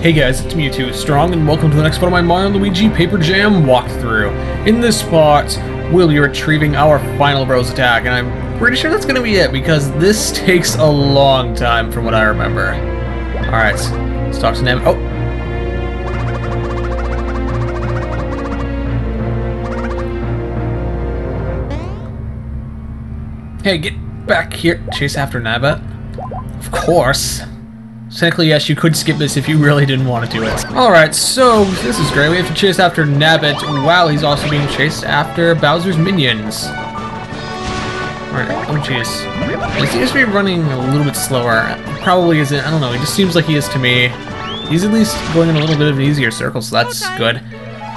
Hey guys, it's Mewtwo Strong, and welcome to the next part of my Mario Luigi Paper Jam walkthrough. In this spot, we'll be retrieving our final Bros attack, and I'm pretty sure that's gonna be it, because this takes a long time from what I remember. Alright, let's talk to Nam- oh! Hey, get back here! Chase after Nabbit? Of course. Technically, yes, you could skip this if you really didn't want to do it. Alright, so this is great. We have to chase after Nabbit while he's also being chased after Bowser's minions. Alright, oh jeez. He seems to be running a little bit slower. Probably isn't, I don't know, he just seems like he is to me. He's at least going in a little bit of an easier circle, so that's good.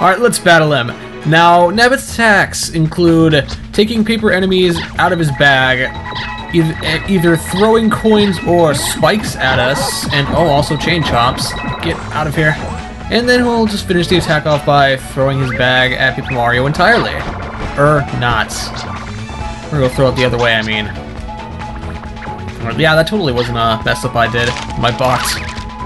Alright, let's battle him. Now, Nabbit's attacks include taking paper enemies out of his bag, either throwing coins or spikes at us, and oh, also chain chomps. Get out of here. And then he'll just finish the attack off by throwing his bag at Paper Mario entirely. Er, not. We're gonna throw it the other way, I mean. Yeah, that totally wasn't a mess up I did. My box.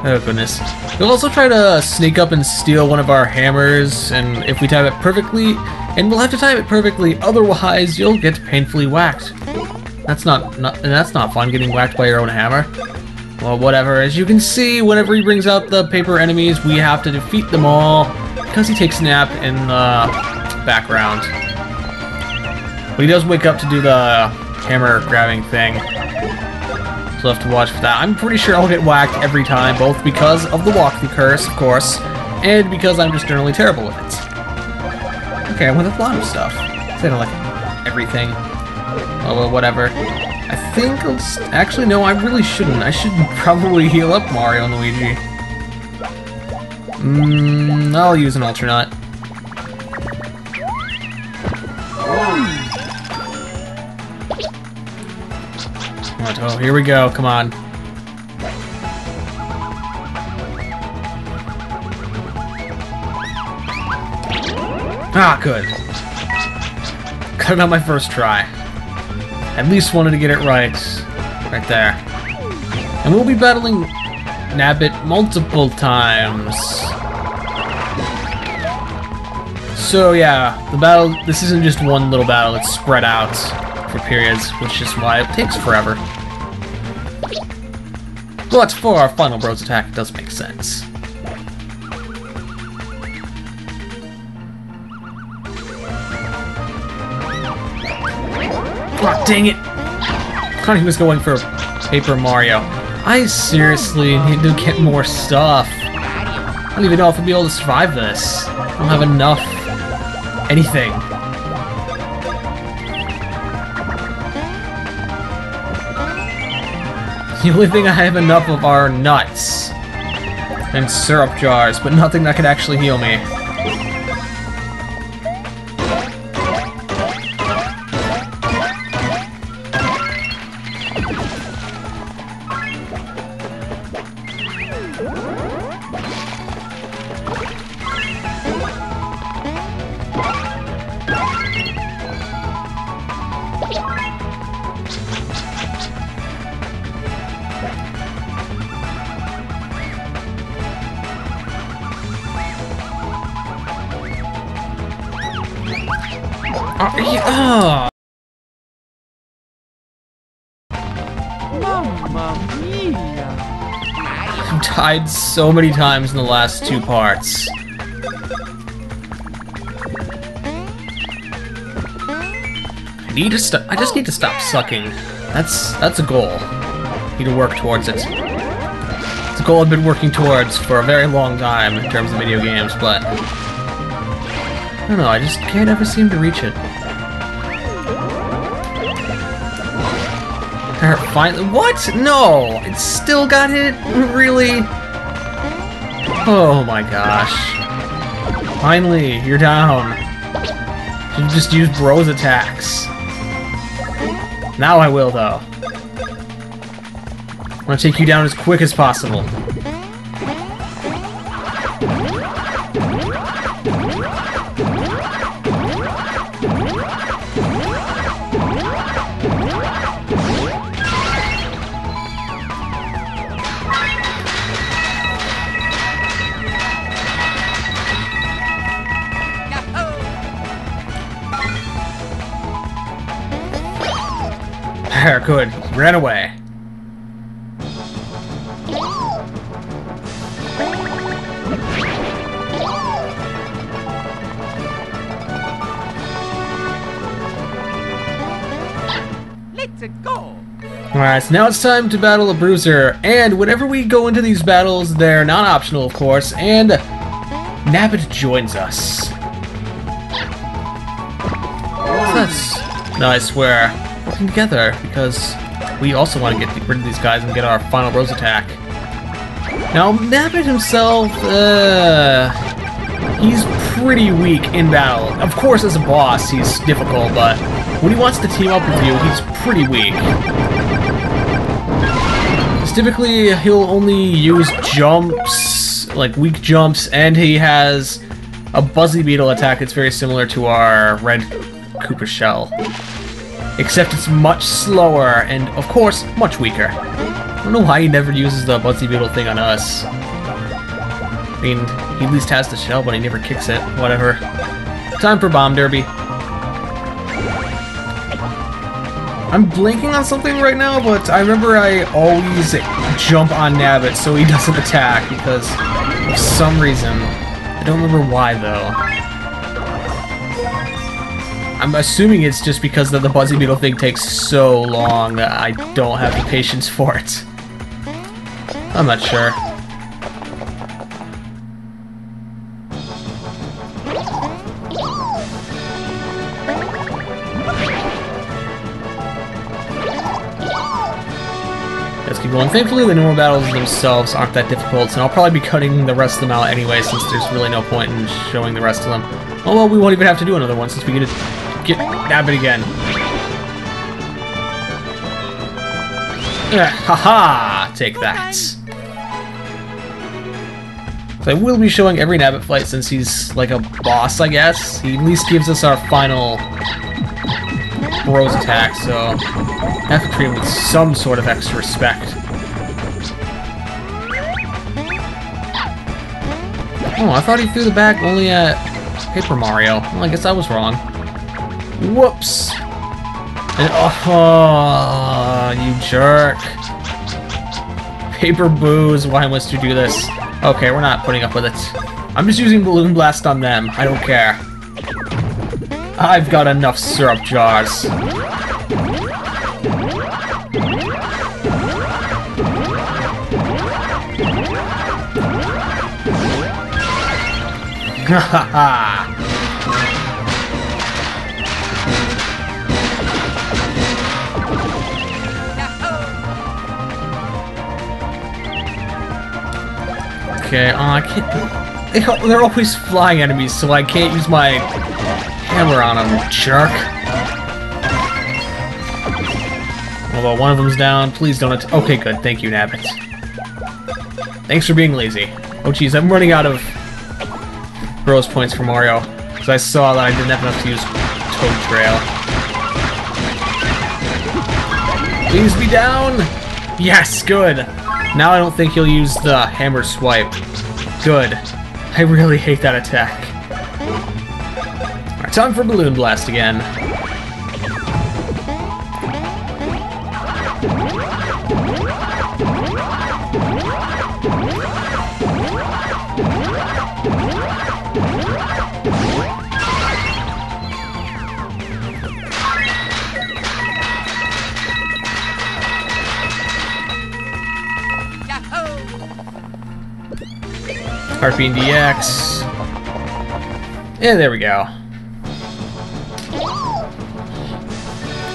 Oh, goodness. He'll also try to sneak up and steal one of our hammers, and if we time it perfectly, and we'll have to time it perfectly, otherwise you'll get painfully whacked. That's not, not that's not fun, getting whacked by your own hammer. Well, whatever. As you can see, whenever he brings out the paper enemies, we have to defeat them all, because he takes a nap in the background. But he does wake up to do the hammer grabbing thing. So we'll have to watch for that. I'm pretty sure I'll get whacked every time, both because of the walk-through curse, of course, and because I'm just generally terrible with it. Okay, I went with a lot of stuff. Instead don't like everything. Oh, well, whatever. I think I'll Actually, no, I really shouldn't. I should probably heal up Mario and Luigi. Mmm, I'll use an Ultranut. Oh, here we go, come on. Ah, good. Cut it on my first try. At least wanted to get it right. Right there. And we'll be battling Nabbit multiple times. So yeah, the battle, this isn't just one little battle, it's spread out for periods, which is why it takes forever. But for our final bros attack, it does make sense. Dang it! I thought he was going for Paper Mario. I seriously need to get more stuff. I don't even know if I'll be able to survive this. I don't have enough... anything. The only thing I have enough of are nuts. And syrup jars, but nothing that could actually heal me. Oh. Mamma mia! I've died so many times in the last two parts. I need to stop. I just need to stop sucking. That's that's a goal. I need to work towards it. It's a goal I've been working towards for a very long time in terms of video games, but I don't know. I just can't ever seem to reach it. Finally, what? No! It still got hit? Really? Oh my gosh. Finally, you're down. You just use bros attacks. Now I will, though. I'm gonna take you down as quick as possible. There, good. Ran away. Let's go. Alright, so now it's time to battle a bruiser, and whenever we go into these battles, they're not optional, of course, and Nabbit joins us. That's nice, we're working together, because we also want to get rid of these guys and get our final Bros attack. Now, Nabbit himself, uh, he's pretty weak in battle. Of course, as a boss, he's difficult, but when he wants to team up with you, he's pretty weak. Typically, he'll only use jumps, like weak jumps, and he has a Buzzy Beetle attack that's very similar to our Red Koopa Shell. Except it's much slower, and of course, much weaker. I don't know why he never uses the Buzzy Beetle thing on us. I mean, he at least has the shell, but he never kicks it. Whatever. Time for Bomb Derby. I'm blanking on something right now, but I remember I always jump on Nabbit so he doesn't attack because of some reason. I don't remember why though. I'm assuming it's just because the, the Buzzy Beetle thing takes so long that I don't have the patience for it. I'm not sure. Let's keep going. Thankfully, the normal battles themselves aren't that difficult, and I'll probably be cutting the rest of them out anyway, since there's really no point in showing the rest of them. Oh well, we won't even have to do another one, since we get to get Nabbit again. Eh, haha! Take that. So I will be showing every Nabbit fight since he's like a boss, I guess. He at least gives us our final Bros attack, so I have to treat him with some sort of extra respect. Oh, I thought he threw the bag only at Paper Mario. Well, I guess I was wrong. Whoops! And, oh, you jerk. Paper Boos, why must you do this? Okay, we're not putting up with it. I'm just using Balloon Blast on them. I don't care. I've got enough syrup jars. Ha ha ha! Okay, oh, I can't. They, they're always flying enemies, so I can't use my hammer on them, jerk. Although one of them's down, please don't. Okay, good. Thank you, Nabbit. Thanks for being lazy. Oh, jeez, I'm running out of Bros points for Mario because I saw that I didn't have enough to use Toad Trail. Please be down. Yes, good. Now I don't think he'll use the hammer swipe. Good. I really hate that attack. Alright, time for Balloon Blast again. Bean DX. And there we go.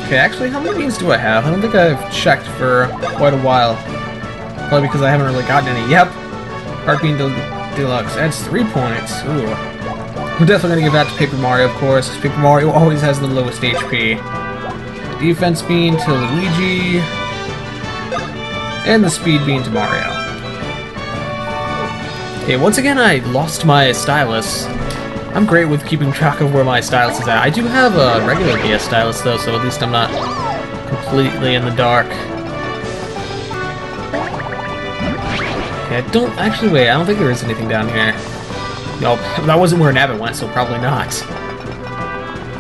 Okay, actually, how many beans do I have? I don't think I've checked for quite a while. Probably because I haven't really gotten any. Yep. Heart Bean Del Deluxe. Adds three points. Ooh. We're definitely to give that to Paper Mario, of course. because Paper Mario always has the lowest HP. Defense bean to Luigi. And the Speed bean to Mario. Okay, once again I lost my stylus. I'm great with keeping track of where my stylus is at. I do have a regular DS stylus though, so at least I'm not completely in the dark. Okay, I don't... Actually, wait, I don't think there is anything down here. No, that wasn't where Nabbit went, so probably not.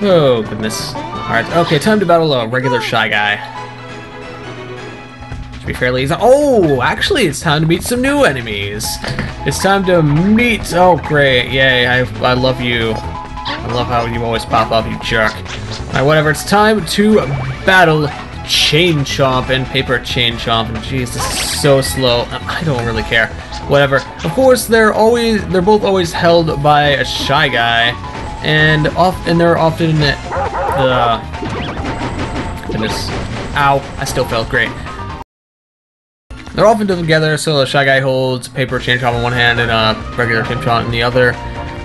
Oh, goodness. Alright, okay, time to battle a regular Shy Guy. Should be fairly easy. Oh, actually, it's time to meet some new enemies. It's time to meet. Oh, great! Yay! I I love you. I love how you always pop up, you jerk. Alright, whatever. It's time to battle Chain Chomp and Paper Chain Chomp. And jeez, this is so slow. I don't really care. Whatever. Of course, they're always they're both always held by a shy guy, and off and they're often the goodness. Ow! I still felt great. They're often done together, so the Shy Guy holds Paper Chain in one hand and a regular Chain in the other.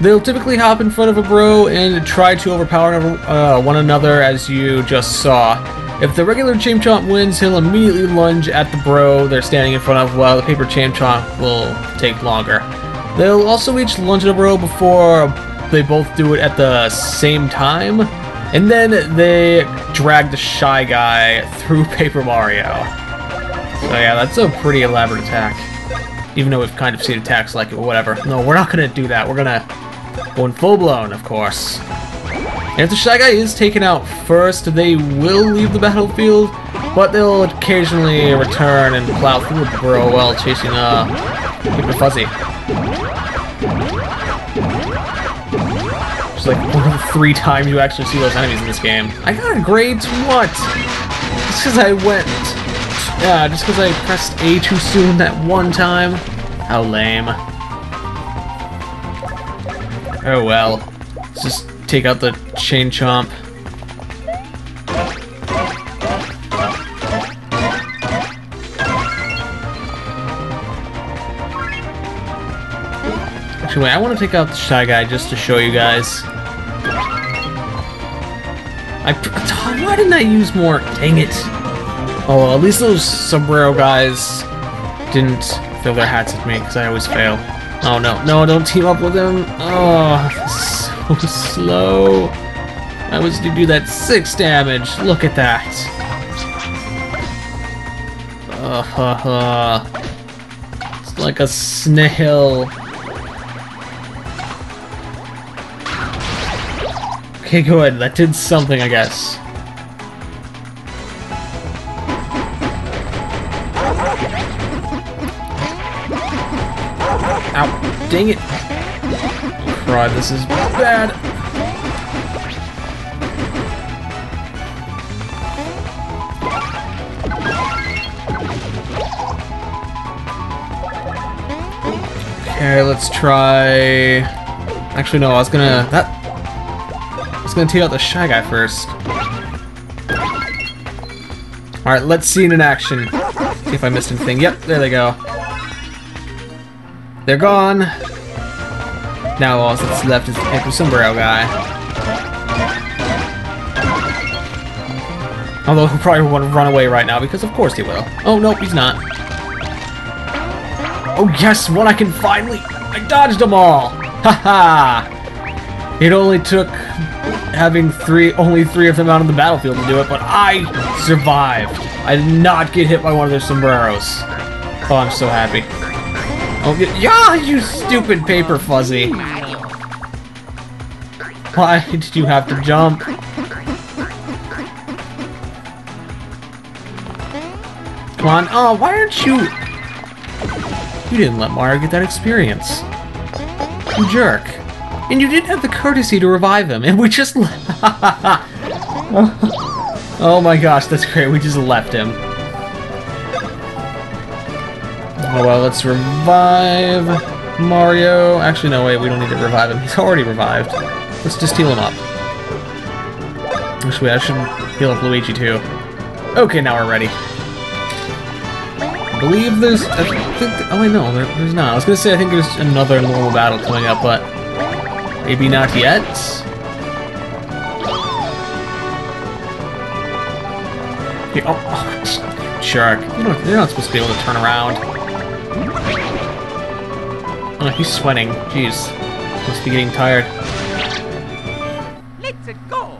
They'll typically hop in front of a bro and try to overpower uh, one another, as you just saw. If the regular Chain Chomp wins, he'll immediately lunge at the bro they're standing in front of, while the Paper Chain Chomp will take longer. They'll also each lunge at a bro before they both do it at the same time, and then they drag the Shy Guy through Paper Mario. So yeah, that's a pretty elaborate attack. Even though we've kind of seen attacks like it, but whatever. No, we're not gonna do that. We're gonna go in full blown, of course. And if the Shy Guy is taken out first, they will leave the battlefield, but they'll occasionally return and plow through the bro while chasing uh, Paper Fuzzy. Just like one of the three times you actually see those enemies in this game. I got a grade what? It's because I went... Yeah, just because I pressed A too soon that one time. How lame. Oh well. Let's just take out the chain chomp. Actually, wait, I want to take out the Shy Guy just to show you guys. I, why didn't I use more? Dang it. Oh, well, at least those sombrero guys didn't throw their hats at me, because I always fail. Oh, no. No, don't team up with him. Oh, so slow. I was to do that six damage. Look at that. Uh, ha, ha. It's like a snail. Okay, good. That did something, I guess. Dang it. Crud, this is bad. Okay, let's try... Actually, no, I was gonna... That... I was gonna take out the Shy Guy first. Alright, let's see it in action. See if I missed anything. Yep, there they go. They're gone. Now all that's left is the Paper Sombrero guy. Although he'll probably want to run away right now, because of course he will. Oh, no, he's not. Oh, yes, one I can finally... I dodged them all! Haha! -ha. It only took having three, only three of them out on the battlefield to do it, but I survived. I did not get hit by one of their sombreros. Oh, I'm so happy. Oh, yeah, you stupid paper fuzzy. Why did you have to jump? Come on. Oh, why aren't you... You didn't let Mario get that experience. You jerk. And you didn't have the courtesy to revive him, and we just... oh my gosh, that's great. We just left him. Oh well, let's revive Mario. Actually, no, wait, we don't need to revive him. He's already revived. Let's just heal him up. Actually, I should heal up Luigi too. Okay, now we're ready. I believe there's... I think, oh wait, no, there, there's not. I was gonna say I think there's another normal battle coming up, but maybe not yet. Okay, oh, oh, shark! You know, you're not supposed to be able to turn around. Oh, he's sweating. Jeez. Must be getting tired. Let's go.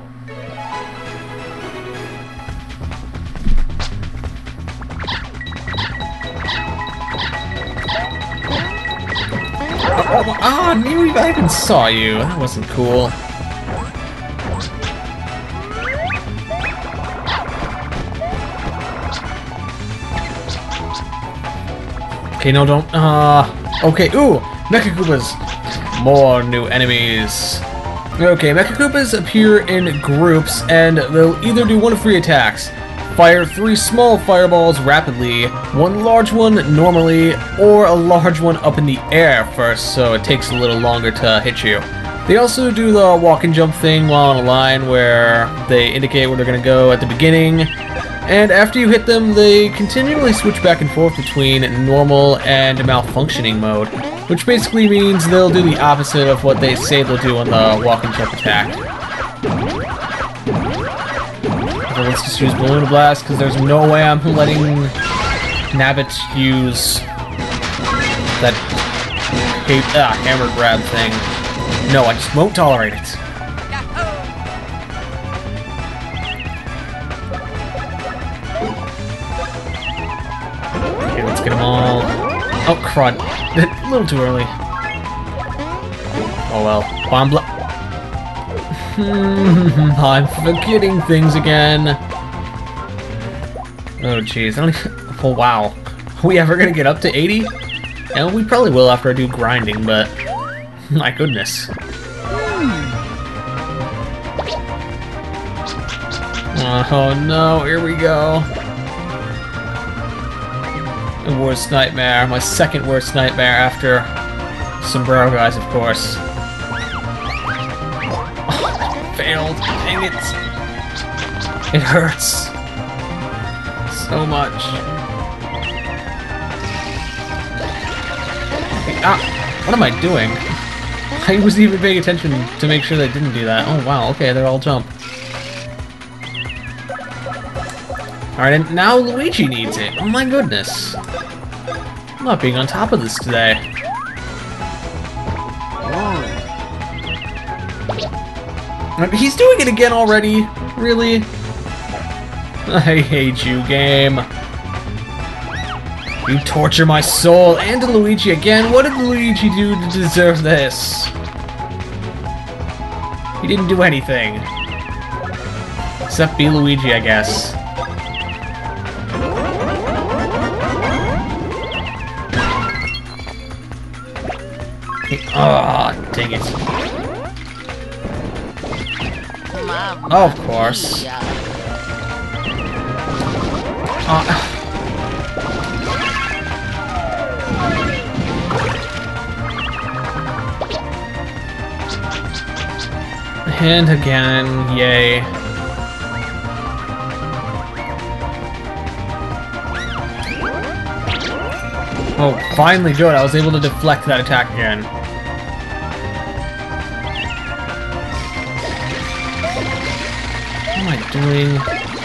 Oh, ah, oh, I even saw you. That wasn't cool. Okay, no, don't. Uh, okay, ooh, Mecha Koopas. More new enemies. Okay, Mecha Koopas appear in groups, and they'll either do one of three attacks. Fire three small fireballs rapidly, one large one normally, or a large one up in the air first, so it takes a little longer to hit you. They also do the walk and jump thing while on a line where they indicate where they're going to go at the beginning, and after you hit them, they continually switch back and forth between normal and malfunctioning mode, which basically means they'll do the opposite of what they say they'll do on the walk and attack. So let's just use Balloon Blast, because there's no way I'm letting Nabbit use that uh, hammer grab thing. No, I just won't tolerate it. Get them all. Oh, crud. A little too early. Oh well. Bomb blo- I'm forgetting things again. Oh jeez, I don't. Oh wow. Are we ever gonna get up to 80? And we probably will after I do grinding, but... My goodness. Oh no, here we go. Worst nightmare. My second worst nightmare after Sombrero Guys, of course. Failed. Dang it. It hurts. So much. Ah, what am I doing? I wasn't even paying attention to make sure they didn't do that. Oh wow, okay, they're all jump. Alright, and now Luigi needs it. Oh my goodness. I'm not being on top of this today. He's doing it again already? Really? I hate you, game. You torture my soul and Luigi again. What did Luigi do to deserve this? He didn't do anything. Except be Luigi, I guess. Ah, oh, dang it. Oh, of course. Uh, and again, yay. Oh, finally good. I was able to deflect that attack again. Am I doing?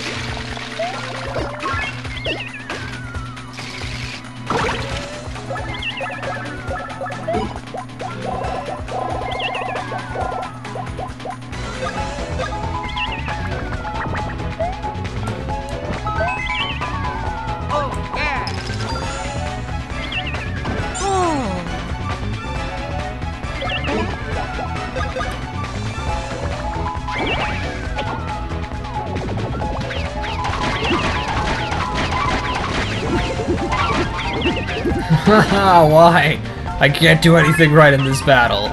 why? I can't do anything right in this battle.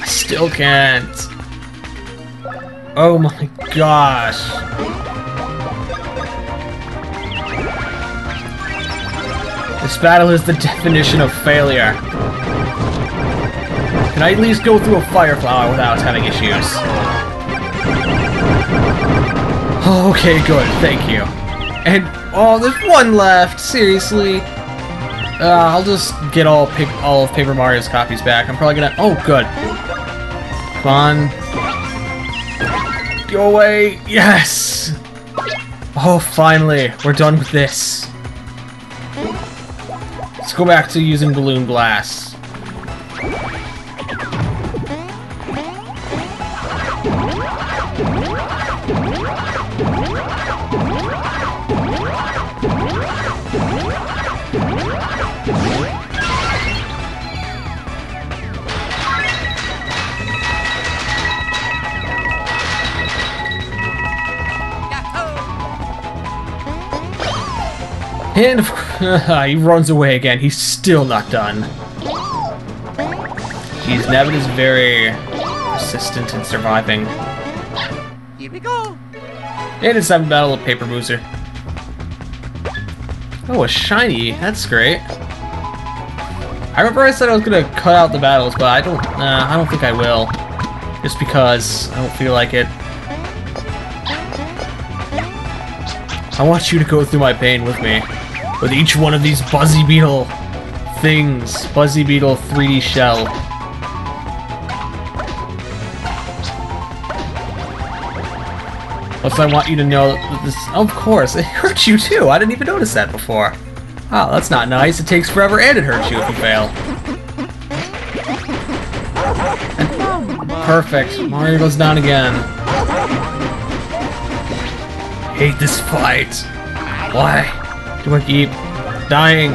I still can't. Oh my gosh. This battle is the definition of failure. Can I at least go through a fire flower without having issues? Okay, good. Thank you. And, oh, there's one left. Seriously. Uh, I'll just get all all of Paper Mario's copies back. I'm probably gonna... Oh, good. On. Go away. Yes! Oh, finally. We're done with this. Let's go back to using Balloon Blast. And he runs away again. He's still not done. Jeez, Nabbit is very persistent in surviving. Here we go. And it's time battle of Paper Boozer. Oh, a shiny. That's great. I remember I said I was gonna cut out the battles, but I don't. Uh, I don't think I will. Just because I don't feel like it. I want you to go through my pain with me. With each one of these Buzzy Beetle things. Buzzy Beetle 3D shell. Plus, I want you to know that this. Of course, it hurts you too. I didn't even notice that before. Wow, that's not nice. It takes forever and it hurts you if you fail. Perfect. Mario goes down again. Hate this fight. Why do I keep dying?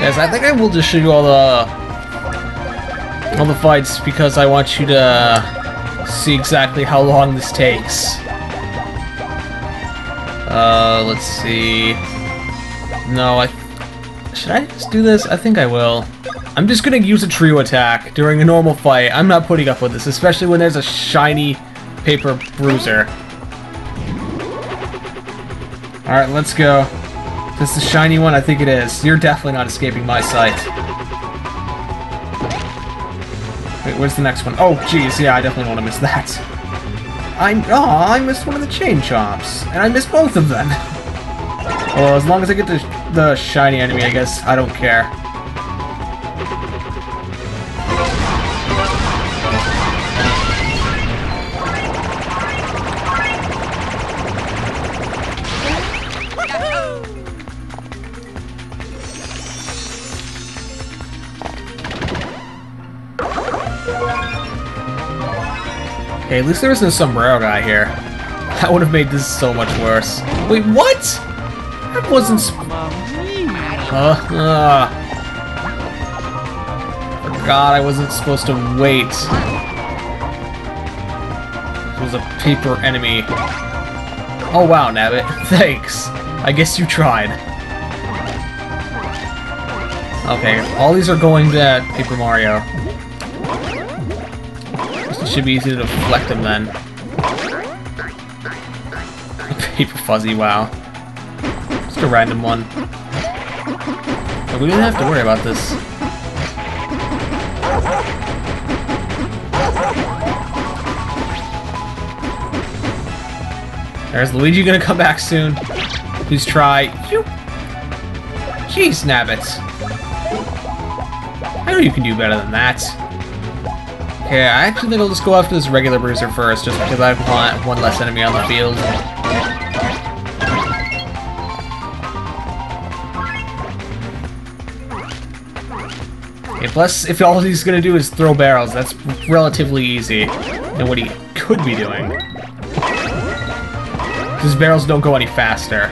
Yes, I think I will just show you all the all the fights because I want you to see exactly how long this takes. Uh, let's see. No, I should I just do this? I think I will. I'm just gonna use a trio attack during a normal fight. I'm not putting up with this, especially when there's a shiny paper bruiser. Alright, let's go. This is the shiny one? I think it is. You're definitely not escaping my sight. Wait, where's the next one? Oh, jeez, yeah, I definitely want to miss that. I oh, I missed one of the chain chomps, and I missed both of them. well, as long as I get the the shiny enemy, I guess I don't care. Okay, at least there was no sombrero guy here. That would have made this so much worse. Wait, what? That wasn't. Huh? uh. God, I wasn't supposed to wait. It was a paper enemy. Oh wow, Nabbit. Thanks. I guess you tried. Okay, all these are going to Paper Mario. Should be easy to deflect them then. Paper Fuzzy, wow. Just a random one. But we don't have to worry about this. There's Luigi gonna come back soon. Please try. Jeez, Nabbits. I know you can do better than that. Okay, I actually think I'll just go after this regular bruiser first, just because I want one less enemy on the field. Okay, plus, if all he's gonna do is throw barrels, that's relatively easy than what he could be doing. His barrels don't go any faster.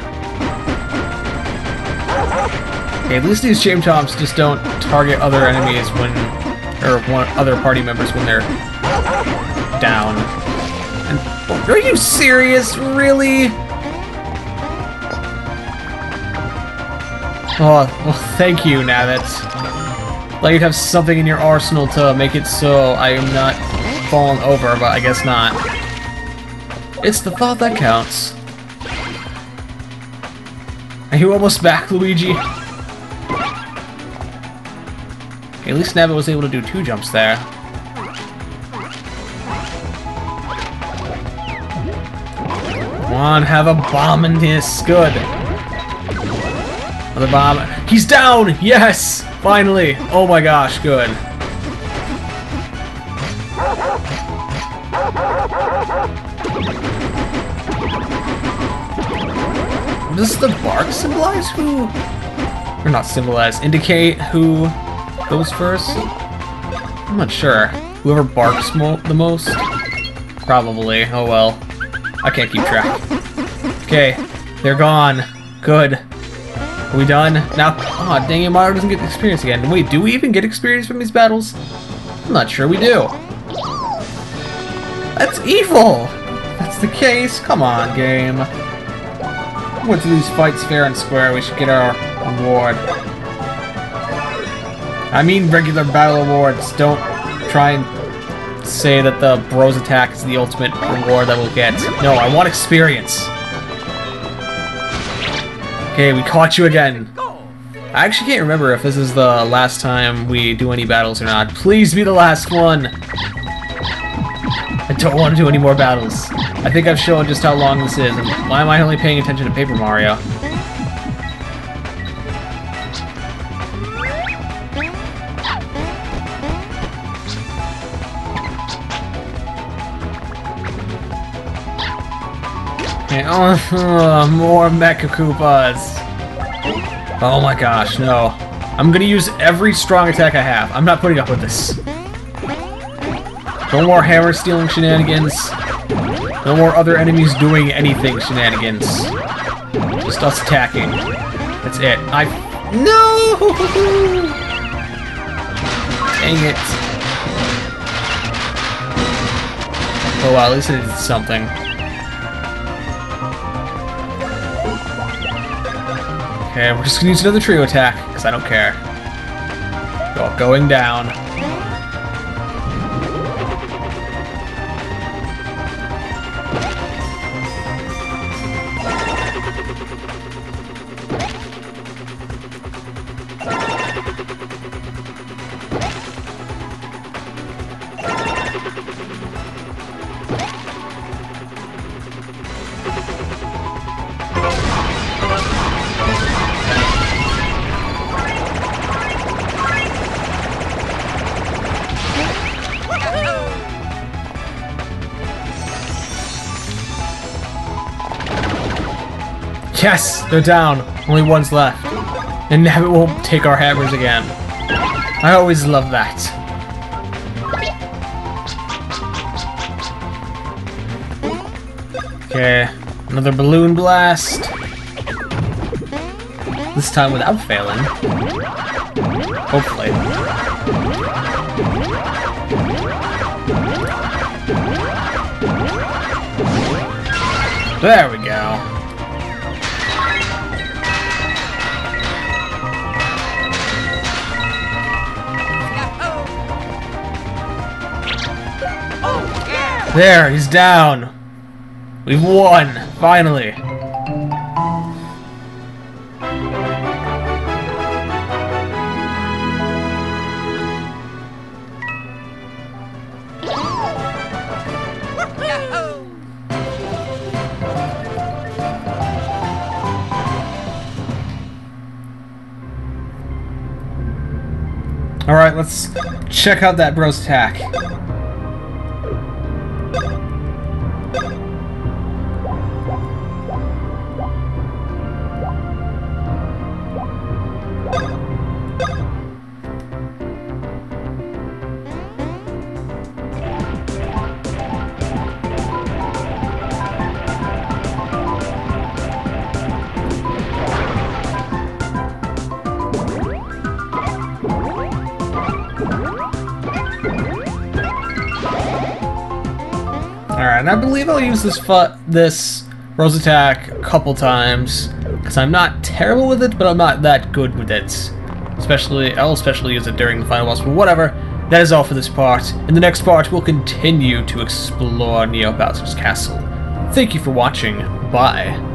Okay, at least these Chain Chomps just don't target other enemies when... or one, other party members when they're down. And, are you serious? Really? Oh, well, thank you, Nabbit. Like you'd have something in your arsenal to make it so I am not falling over, but I guess not. It's the thought that counts. Are you almost back, Luigi? At least Nabbit was able to do two jumps there. Come on, have a bomb in this. Good. Another bomb. He's down! Yes! Finally! Oh my gosh, good. Does the bark symbolize who... Or not symbolize, indicate who goes first? I'm not sure. Whoever barks mo the most? Probably. Oh well. I can't keep track. Okay, they're gone. Good. Are we done? Now, aw, oh, dang it, Mario doesn't get experience again. Wait, do we even get experience from these battles? I'm not sure we do. That's evil! That's the case? Come on, game. Through these fights fair and square, we should get our reward. I mean regular battle awards, don't try and say that the bros attack is the ultimate reward that we'll get. No, I want experience. Okay, we caught you again. I actually can't remember if this is the last time we do any battles or not. Please be the last one! I don't want to do any more battles. I think I've shown just how long this is, and why am I only paying attention to Paper Mario? Okay, oh, oh, more Mecha Koopas! Oh my gosh, no. I'm gonna use every strong attack I have. I'm not putting up with this. No more hammer stealing shenanigans. No more other enemies doing anything shenanigans. Just us attacking. That's it. I... No! Dang it. Oh well, at least it did something. Okay, we're just gonna use another trio attack, because I don't care. Go, going down. Yes! They're down. Only one's left. And now it won't take our hammers again. I always love that. Okay, another balloon blast. This time without failing. Hopefully. There we There, he's down. We've won, finally. Alright, let's check out that bros attack. Believe I'll use this this Bros Attack a couple times, because I'm not terrible with it, but I'm not that good with it. Especially, I'll especially use it during the final boss, but whatever. That is all for this part. In the next part, we'll continue to explore Neo Bowser's Castle. Thank you for watching. Bye.